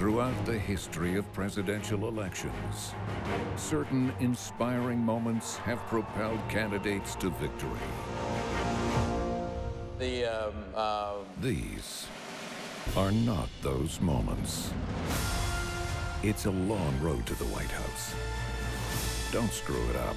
Throughout the history of presidential elections, certain inspiring moments have propelled candidates to victory. The, um, uh... These are not those moments. It's a long road to the White House. Don't screw it up.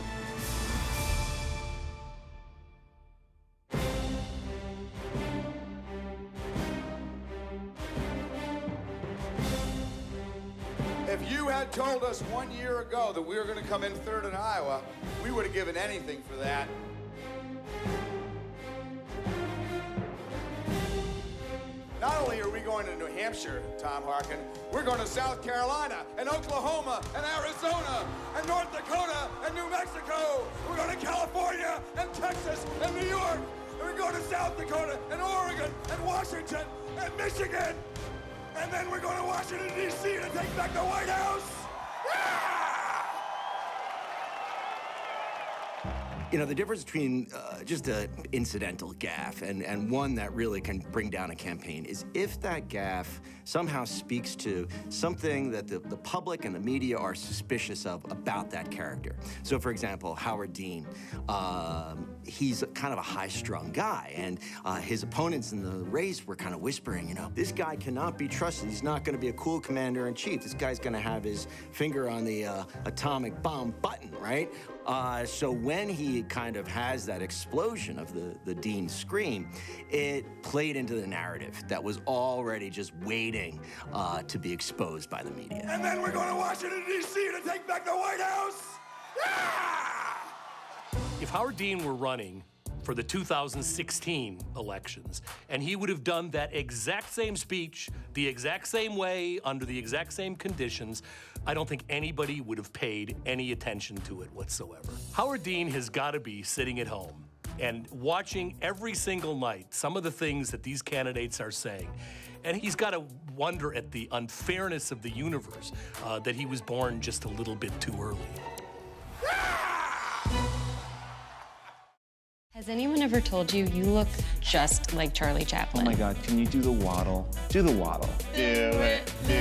If you had told us one year ago that we were going to come in third in Iowa, we would have given anything for that. Not only are we going to New Hampshire, Tom Harkin, we're going to South Carolina and Oklahoma and Arizona and North Dakota and New Mexico. We're going to California and Texas and New York. And we're going to South Dakota and Oregon and Washington and Michigan. And then we're going to Washington, D.C. to take back the White House. You know, the difference between uh, just an incidental gaffe and, and one that really can bring down a campaign is if that gaffe somehow speaks to something that the, the public and the media are suspicious of about that character. So, for example, Howard Dean, um, he's kind of a high-strung guy, and uh, his opponents in the race were kind of whispering, you know, this guy cannot be trusted. He's not going to be a cool commander-in-chief. This guy's going to have his finger on the uh, atomic bomb button, right? Uh, so when he kind of has that explosion of the, the Dean scream, it played into the narrative that was already just waiting uh, to be exposed by the media. And then we're going to Washington, D.C. to take back the White House. Yeah! If Howard Dean were running for the 2016 elections, and he would have done that exact same speech, the exact same way, under the exact same conditions, I don't think anybody would have paid any attention to it whatsoever. Howard Dean has got to be sitting at home and watching every single night some of the things that these candidates are saying. And he's got to wonder at the unfairness of the universe uh, that he was born just a little bit too early. Has anyone ever told you you look just like Charlie Chaplin? Oh my God, can you do the waddle? Do the waddle. Do it, do